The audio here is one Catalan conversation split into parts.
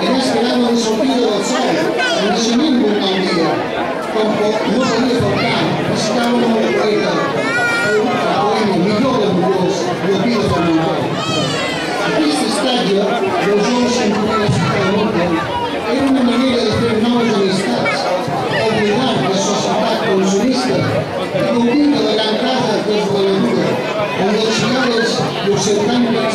que no has quedado un del sol, ni su ningún mal día. No una mujer, bueno, millor amorós, la vida de amor. Aquesta en una ciutat morta era una manera de fer la societat consumista i gaudir de la gran casa dels de la dura, los les xinades i els seus tanques.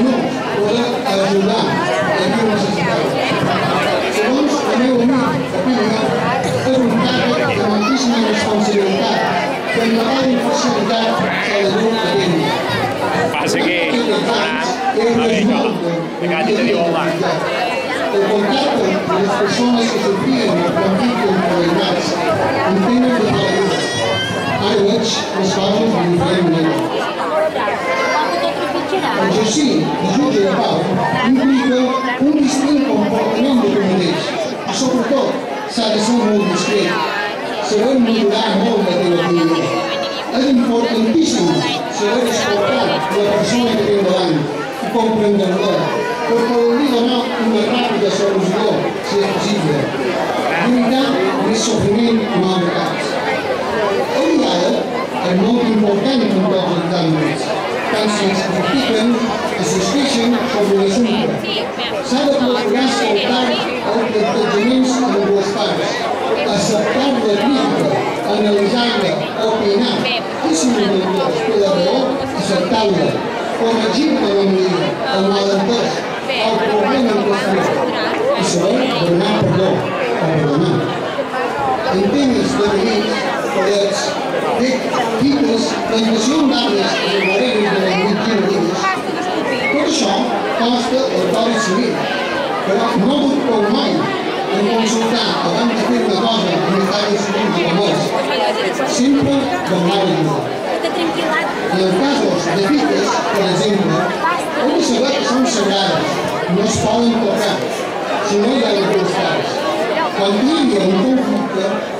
bunu ona arzulayan yapılması istiyorum. Sonuç önemli opinion è un capo di grandissima responsabilità per la pari possibilità della giunta di Passa che una vecchia decadita di Roma. Il contatto le persone che soffrirono conflitto con il gas, un tema di paura, a which was found in the Si, giudici del pape, implica un distinto comportamento come questo, ma soprattutto sa che sono molto discreti, se vuoi migliorare molto quello che dico. Ed è importantissimo se vuoi ascoltare le persone che tengo davanti, comprendere loro, perché non dico no una rapida soluzione, se è possibile. L'unità del soffrimento non è caso. Olvidare è molto importante un po' di danno es practiquen o s'esqueixen sobre l'assumpte. S'ha de procurar escoltar els plantejaments en dues parts, acceptar la crítica, analitzar-la, opinar, i si no doncs, té la raó, acceptar-la, corregir-la la medida, el malentès, el problema en qüestió, i saber donar perdó, o perdonar. En deliris, poders, de fites, plantació d'arbres i barreres de les 21 vides, tot això consta al Codi Civil, però no dubteu mai en consultar abans de fer una cosa en el Codi de l'amor, sempre demanar ajuda. I en casos de fites, per exemple, heu de són sagrades, no es poden tocar, si no hi ha hi havia un conflicte,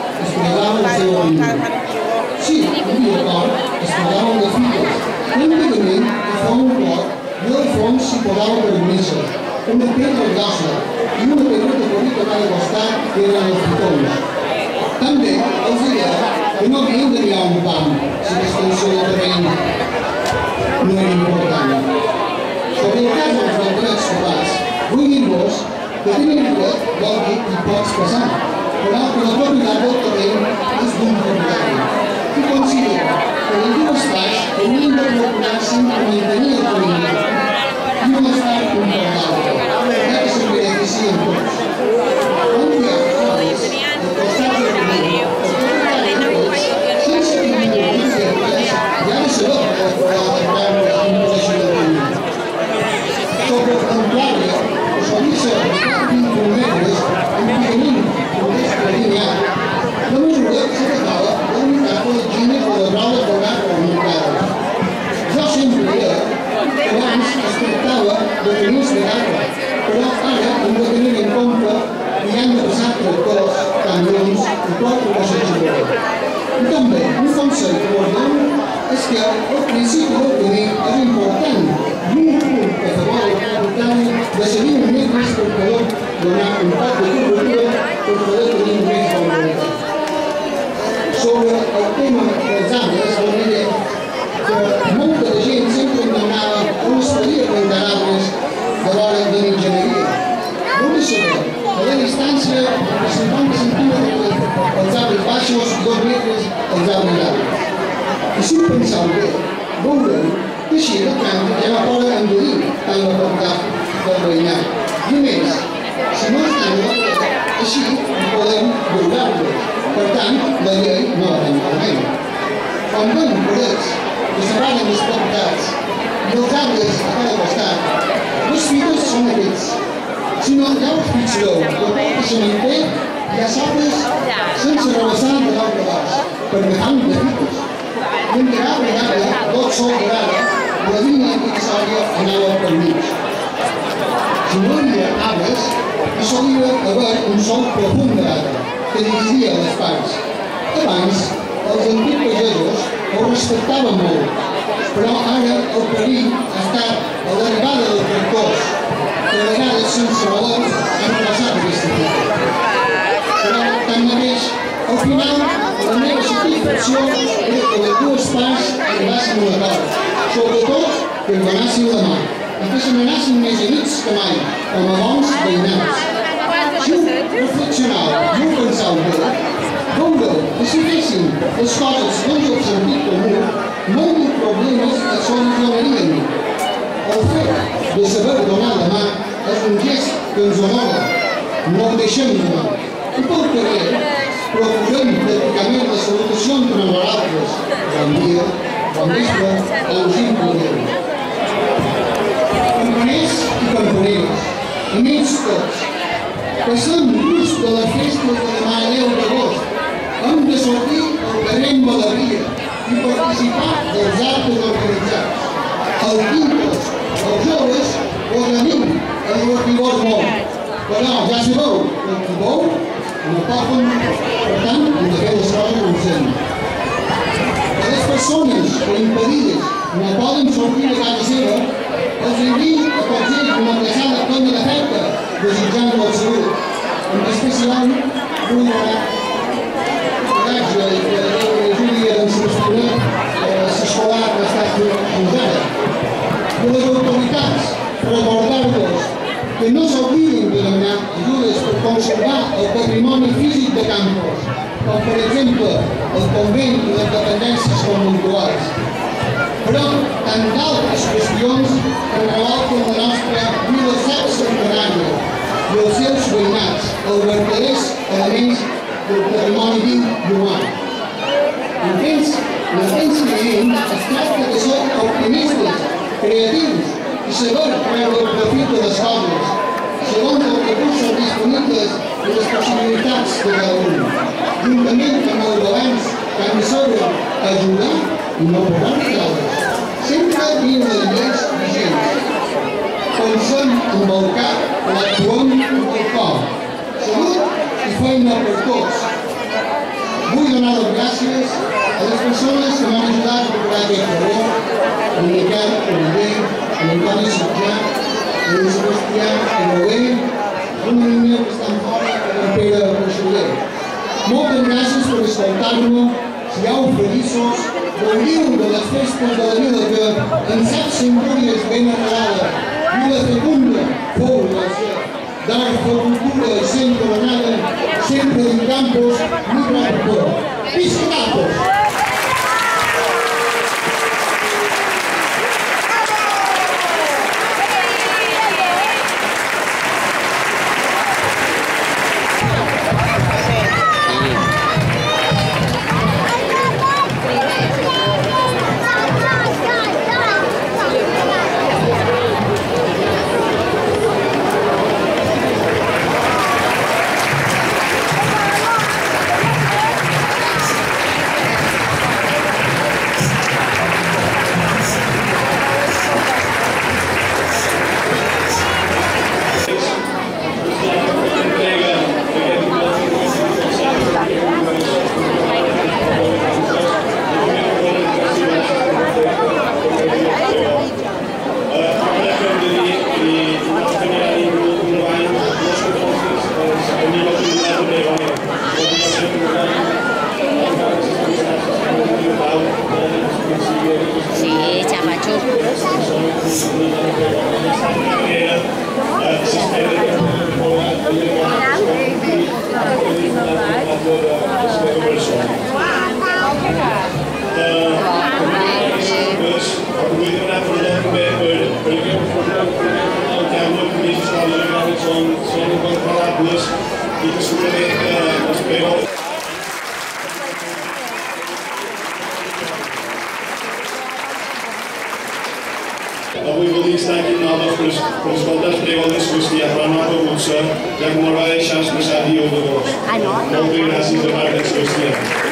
també el proposava el jutge. En primer lloc, els dia no es podien barallar ni insultar davant la persona del jutge. Després, cada un expressava el punt de vista i llavors l'home expressava la seva opinió. Sí, un dia d'acord, es parlaven de fites. Antigament, es fa un bloc i al fons s'hi posava per missa, una pedra grossa i una pedra que podia tocar de costat que eren els pitons. També els deia que no havien de mirar un pam si l'extensió del terreny no era important. Sobre el cas dels drets solars, vull dir-vos que tenen dret vol que pots passar, without for the public adult terrain is being provided. To consider, the reduced tax, the minimum of production to maintain però ara hem de tenir en han de passar tractors, camions i que s'ajuda. I també un consell que us dono és que el principi del camí és important i un punt que favor el propietari de seguir un més més per poder donar un poc de cobertura per poder tenir més bon qualitat. Sobre el tema dels arbres, la diré que molta gent sempre em demanava on es podia plantar arbres de l'hora de l'enginyeria. Saber que la distància de 50 centímetres els arbres baixos i 2 metres els arbres alts. I si ho penseu bé, que així el trànsit ja va fora endurir tant la qualitat del veïnat. I a més, si no estan a paret, així podem veure-los. Per tant, la llei no la tenim malament. Quan veiem parets que separen les propietats i els arbres a cada costat, les fites són aquests. Si no, ja us fixeu, la porta se manté hi ha sabres sense rebassar de dalt a baix, perquè fan de. I en cada vegada, tot sol d'arada, la línia necessària anava per mig. Si no hi havia arbres, hi solia haver un sol profund d'arada, que dividia les parts. Abans, els antics pagesos ho respectaven molt, però ara el perill ha estat a l'arribada dels tractors, Federação de Escolas Aprovação de Tanganês, ao final, a minha satisfação é que duas pás arribassem a Natal, o que ganhassem o Amar, e que se tornassem mais unidos também, como vamos bem-vindos. Se o reflexionar e o pensar o Congo, e se vissem as escolas onde eu senti comum, muitos problemas que só nos levaríamos. Ao fato de saber donar a mão, es un gest que ens amaga. No en deixem de mal. I pel carrer procurem pràcticament la les salutacions honorables. Bon dia, bon vespre, al·lucim per Déu. Campaners i campaneres, amics tots, passant just de la festa de demà 10 d'agost, hem de sortir al carrer amb alegria i participar dels actes organitzats. Els llibres, els joves, o amics, divertir-vos molt. Però ja sabeu, el que veu no toquen, per tant, hem de fer les coses com sempre. Que les persones o impedides no poden sortir de casa seva, els envio a tots ells una abraçada plena d'afecte, desitjant-los salut. En especial, vull donar coratge que Déu l'ajudi que posada. I les autoritats, recordar-vos que no s'oblidin de demanar ajudes per conservar el patrimoni físic de Campos, com per exemple el convent i les dependències conventuals. Però tant d'altres qüestions que revolten la nostra vida centenària i els seus veïnats, els vertaders elements del patrimoni viu i humà. En temps, en temps que es tracta de ser optimistes, creatius i saber treure el profit de les coses, segons els recursos disponibles i les possibilitats de cada un, juntament amb els governs que de saber ajudar i no posar causes. Sempre dins les lleis vigents. Pensem amb el cap, l'actuem amb el cor. Salut i feina per tots. Vull donar les gràcies a les persones que m'han ajudat a preparar aquest favor, el Miquel, el Miguel, a les dones ja Lluís Cristià Canoguer, una niña que estan fora de Pere Coixoller. Moltes gràcies per escoltar-nos, sigueu feliços, gaudiu de les festes de la vida que en saps centúries ben arrelada, la segunda, fou la seva d'art, cultura i sempre donada, sempre en campos, no hi ha per microàptor. Visca Campos! avui vull estar aquí amb nosaltres per escoltar el preu de Suïcia, ah, però no ha pogut ser, ja que m'ho va deixar expressar dia 1 d'agost. Moltes gràcies a part de